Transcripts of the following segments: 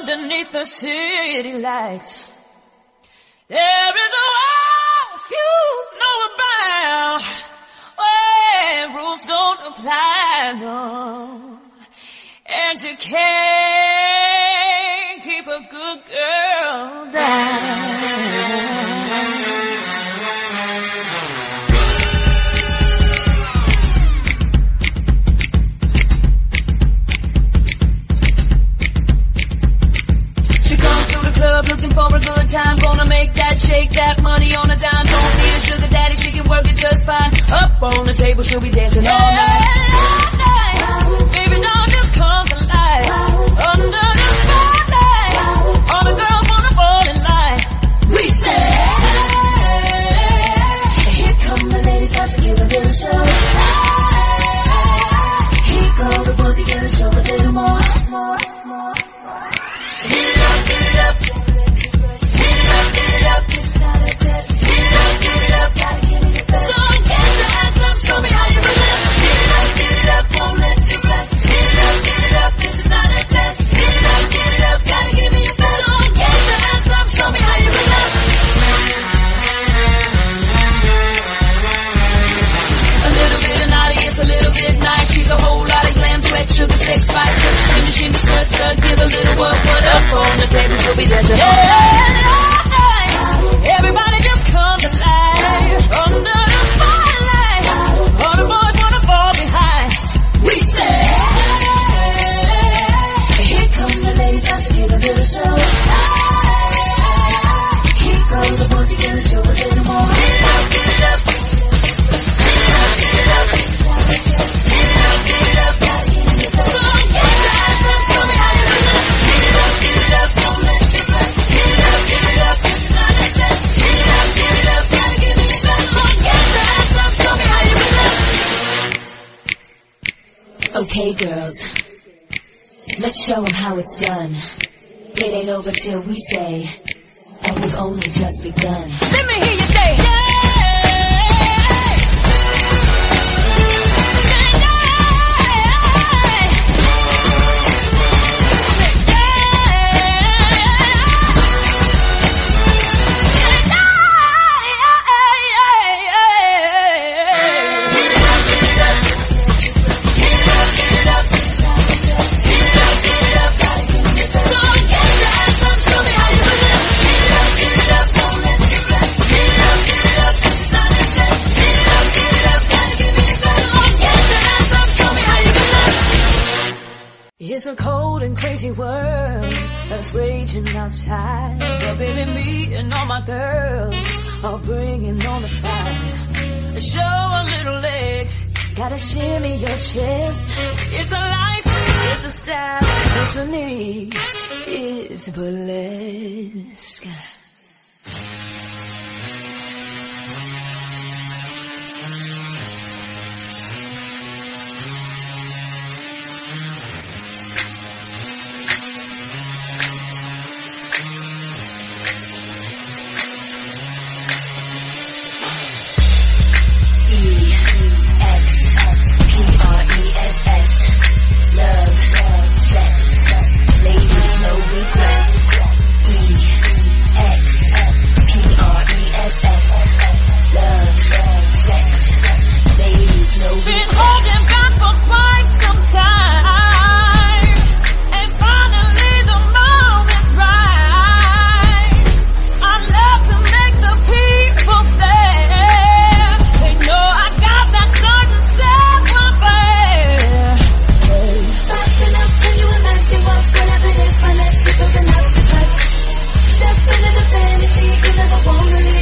underneath the city lights. There is a world you know about where rules don't apply, no. And you can't keep a good girl down. time. Gonna make that shake, that money on a dime. Don't need a sugar daddy, she can work it just fine. Up on the table, she'll be dancing all night. All night. Baby, don't Show 'em how it's done. It ain't over till we say, oh, and we've only just begun. Let me hear you say, yeah. It's a cold and crazy world that's raging outside. But baby, me and all my girls are bringing on the fire. Show a little leg, gotta shimmy your chest. It's a life, it's a style, it's a need, it's burlesque. of a woman.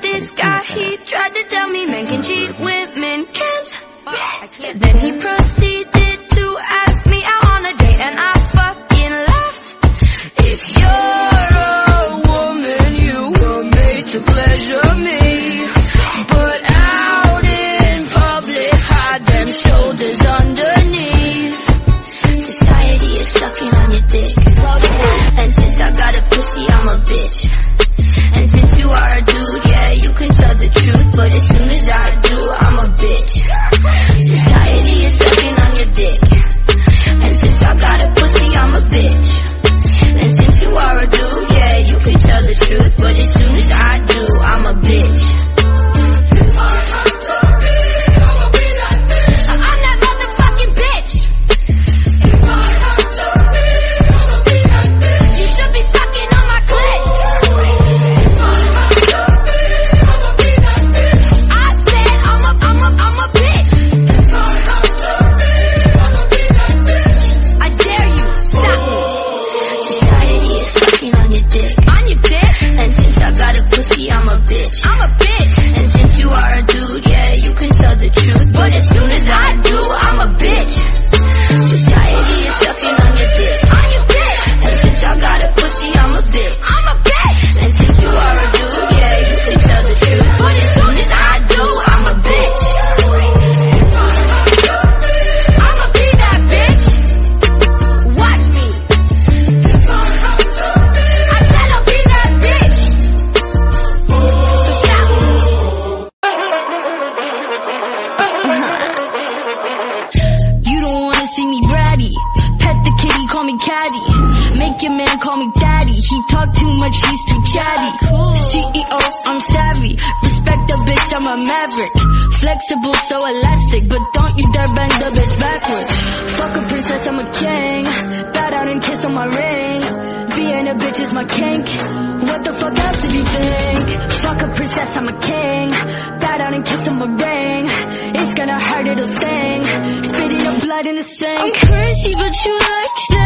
This guy, he tried to tell me men can cheat, women can't. Then he proceeded. dick. Make your man call me daddy. He talk too much, he's too chatty. CEO, I'm savvy. Respect the bitch, I'm a maverick. Flexible, so elastic, but don't you dare bang the bitch backwards. Fuck a princess, I'm a king. Bow down and kiss on my ring. Being a bitch is my kink. What the fuck else did you think? Fuck a princess, I'm a king. Bow down and kiss on my ring. It's gonna hurt, it'll sting. Spitting up blood in the sink. I'm crazy, but you like that.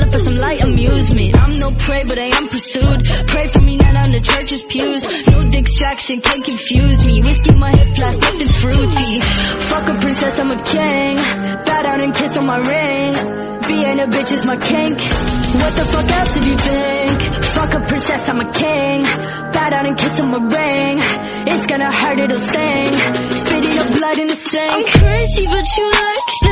dollar for some light amusement. I'm no prey, but I am pursued. Pray for me not on the church's pews. No distraction can confuse me. Whiskey my hip, flask, nothing fruity. Fuck a princess, I'm a king. Bow down and kiss on my ring. Being a bitch is my kink. What the fuck else did you think? Fuck a princess, I'm a king. Bow down and kiss on my ring. It's gonna hurt, it'll sting. Spitting up blood in the sink. I'm crazy, but you like it.